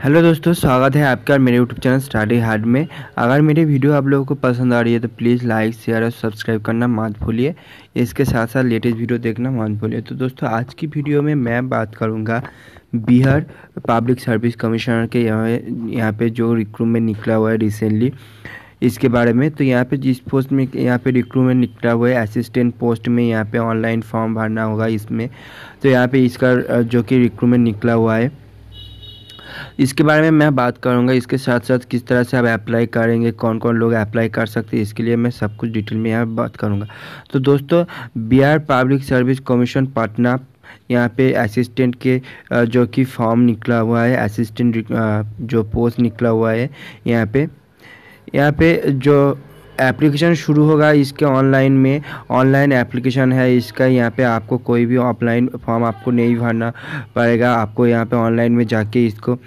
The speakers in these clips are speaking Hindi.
हेलो दोस्तों, स्वागत है आपका मेरे यूट्यूब चैनल स्टडी हार्ड में। अगर मेरी वीडियो आप लोगों को पसंद आ रही है तो प्लीज़ लाइक शेयर और सब्सक्राइब करना मत भूलिए। इसके साथ साथ लेटेस्ट वीडियो देखना मत भूलिए। तो दोस्तों, आज की वीडियो में मैं बात करूँगा बिहार पब्लिक सर्विस कमिश्नर के यहाँ यहाँ पे जो रिक्रूटमेंट निकला हुआ है रिसेंटली इसके बारे में तो यहाँ पे जिस पोस्ट में, यहाँ पे रिक्रूटमेंट निकला हुआ है असिस्टेंट पोस्ट में यहाँ पे ऑनलाइन फॉर्म भरना होगा इसमें। तो यहाँ पे इसका, जो कि रिक्रूटमेंट निकला हुआ है इसके बारे में मैं बात करूँगा, इसके साथ साथ किस तरह से आप अप्लाई करेंगे कौन कौन लोग अप्लाई कर सकते हैं, इसके लिए मैं सब कुछ डिटेल में यहाँ बात करूँगा। तो दोस्तों, Bihar public service commission Patna, यहाँ पे असिस्टेंट के जो कि फॉर्म निकला हुआ है असिस्टेंट जो पोस्ट निकला हुआ है, यहाँ पे यहाँ पे जो एप्लीकेशन शुरू होगा इसके ऑनलाइन में। ऑनलाइन एप्लीकेशन है इसका। यहाँ पे आपको कोई भी ऑफलाइन फॉर्म आपको नहीं भरना पड़ेगा। आपको यहाँ पे ऑनलाइन में जाके इसको,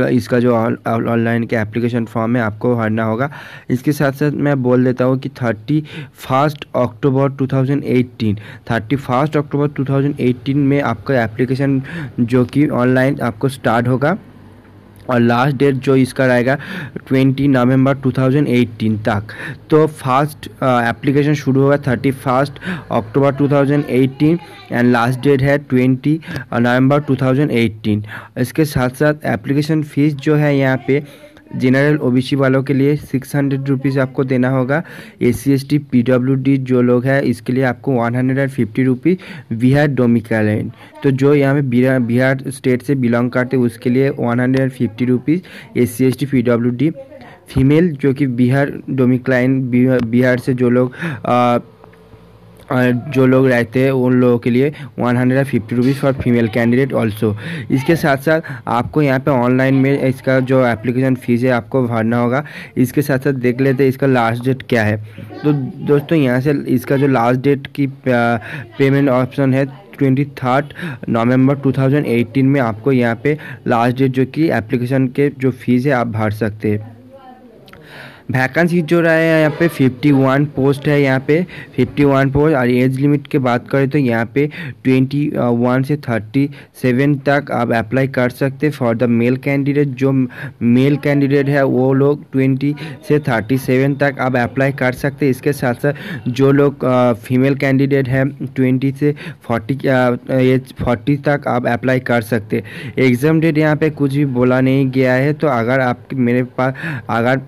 इसका जो ऑनलाइन के एप्लीकेशन फॉर्म है आपको भरना होगा। इसके साथ साथ मैं बोल देता हूँ कि thirty first October two thousand thirty first October two में आपका एप्लीकेशन जो कि ऑनलाइन आपको स्टार्ट होगा। और लास्ट डेट जो इसका रहेगा ट्वेंटी नवंबर 2018 तक। तो फ़र्स्ट एप्लीकेशन शुरू होगा thirty first October 2018 and last date है ट्वेंटी नवंबर 2018 इसके साथ साथ एप्लीकेशन फ़ीस जो है यहाँ पे जनरल ओबीसी वालों के लिए सिक्स हंड्रेड रुपीज़ आपको देना होगा। A C S T P W D जो लोग हैं, इसके लिए आपको one hundred and fifty rupees Bihar domicile तो जो यहाँ पे बिहार स्टेट से बिलोंग करते उसके लिए one hundred and fifty rupees A C S T P W D female जो कि बिहार डोमिक्लाइन बिहार से जो लोग जो लोग रहते हैं उन लोगों के लिए one hundred fifty rupees for female candidate also इसके साथ साथ आपको यहाँ पे ऑनलाइन में इसका जो एप्लीकेशन फ़ीस है आपको भरना होगा। इसके साथ साथ देख लेते हैं इसका लास्ट डेट क्या है। तो दोस्तों यहाँ से इसका जो लास्ट डेट की पेमेंट ऑप्शन है ट्वेंटी थर्ड नवंबर 2018 में आपको यहाँ पे लास्ट डेट जो कि एप्लीकेशन के जो फ़ीस है आप भर सकते हैं। वैकेंसी जो रहा है, यहाँ पे 51 पोस्ट है, यहाँ पे 51 पोस्ट और एज लिमिट की बात करें तो यहाँ पे 21 से 37 तक आप अप्लाई कर सकते फॉर द मेल कैंडिडेट जो मेल कैंडिडेट है, वो लोग 20 से 37 तक आप अप्लाई कर सकते इसके साथ साथ जो लोग फीमेल कैंडिडेट है 20 से 40 एज 40 तक आप अप्लाई कर सकते एग्ज़ाम डेट यहाँ पे कुछ भी बोला नहीं गया है तो अगर आप मेरे पास अगर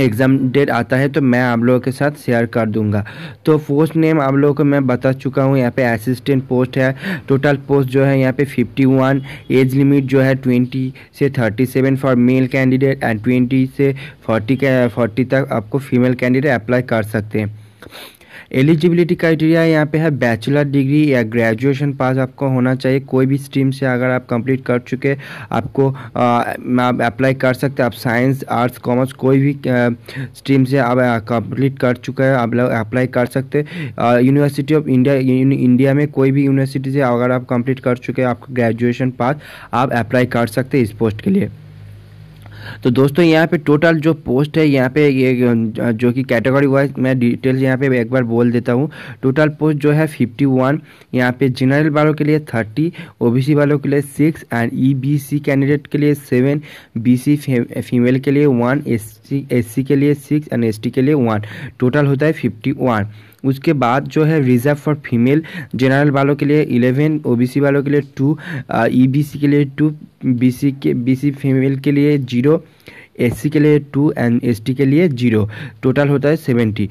एग्ज़ाम डेट आता है तो मैं आप लोगों के साथ शेयर कर दूँगा। तो पोस्ट नेम आप लोगों को मैं बता चुका हूँ, यहाँ पे असिस्टेंट पोस्ट है। टोटल पोस्ट जो है यहाँ पे 51 एज लिमिट जो है 20 से 37 फॉर मेल कैंडिडेट एंड 20 से 40 के 40 तक आपको फीमेल कैंडिडेट अप्लाई कर सकते हैं। एलिजिबिलिटी क्राइटेरिया यहाँ पे है बैचलर डिग्री या ग्रेजुएशन पास आपको होना चाहिए। कोई भी स्ट्रीम से अगर आप कंप्लीट कर चुके, आपको आप अप्लाई कर सकते हैं। आप साइंस आर्ट्स कॉमर्स कोई भी स्ट्रीम से आप कंप्लीट कर चुके हैं, आप लोग अप्लाई कर सकते यूनिवर्सिटी ऑफ़ इंडिया इंडिया में कोई भी यूनिवर्सिटी से अगर आप कंप्लीट कर चुके हैं, आपका ग्रेजुएशन पास आप अप्लाई कर सकते इस पोस्ट के लिए। तो दोस्तों, यहाँ पे टोटल जो पोस्ट है, यहाँ पे ये जो कि कैटेगरी वाइज मैं डिटेल्स यहाँ पे एक बार बोल देता हूँ। टोटल पोस्ट जो है फिफ्टी वन यहाँ पे जनरल वालों के लिए थर्टी ओबीसी वालों के लिए सिक्स एंड ईबीसी कैंडिडेट के लिए सेवन बीसी फीमेल के लिए वन एससी एससी के लिए सिक्स एंड एसटी के लिए वन टोटल होता है फिफ्टी वन उसके बाद जो है रिज़र्व फॉर फीमेल जनरल वालों के लिए इलेवन ओबीसी वालों के लिए टू ईबीसी के लिए टू बीसी के बीसी फीमेल के लिए ज़ीरो एससी के लिए टू एंड एसटी के लिए ज़ीरो टोटल होता है सेवेंटी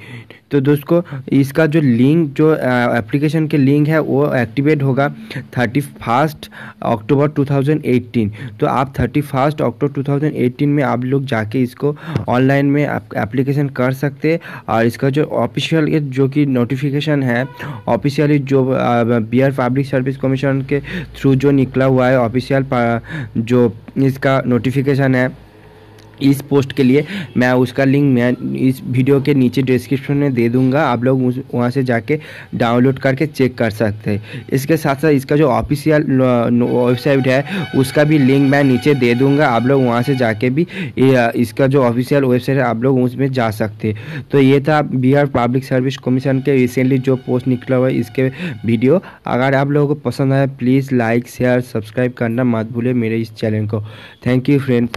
तो दोस्तों, इसका जो लिंक जो एप्लीकेशन के लिंक है, वो एक्टिवेट होगा थर्टी फ़र्स्ट अक्टूबर 2018 तो आप थर्टी फ़र्स्ट अक्टूबर 2018 में आप लोग जाके इसको ऑनलाइन में एप्लीकेशन कर सकते और इसका जो ऑफिशियल जो कि नोटिफिकेशन है ऑफिशियली जो बिहार पब्लिक सर्विस कमीशन के थ्रू जो निकला हुआ है ऑफिशियल जो इसका नोटिफिकेशन है इस पोस्ट के लिए मैं उसका लिंक मैं इस वीडियो के नीचे डिस्क्रिप्शन में दे दूँगा। आप लोग वहाँ से जाके डाउनलोड करके चेक कर सकते हैं। इसके साथ साथ इसका जो ऑफिशियल वेबसाइट है, उसका भी लिंक मैं नीचे दे दूँगा। आप लोग वहाँ से जाके भी इसका जो ऑफिशियल वेबसाइट है, आप लोग उसमें जा सकते हैं। तो ये था बिहार पब्लिक सर्विस कमीशन के रिसेंटली जो पोस्ट निकला हुआ है, इसके वीडियो अगर आप लोगों को पसंद आया प्लीज़ लाइक शेयर सब्सक्राइब करना मत भूलें मेरे इस चैनल को। Thank you friend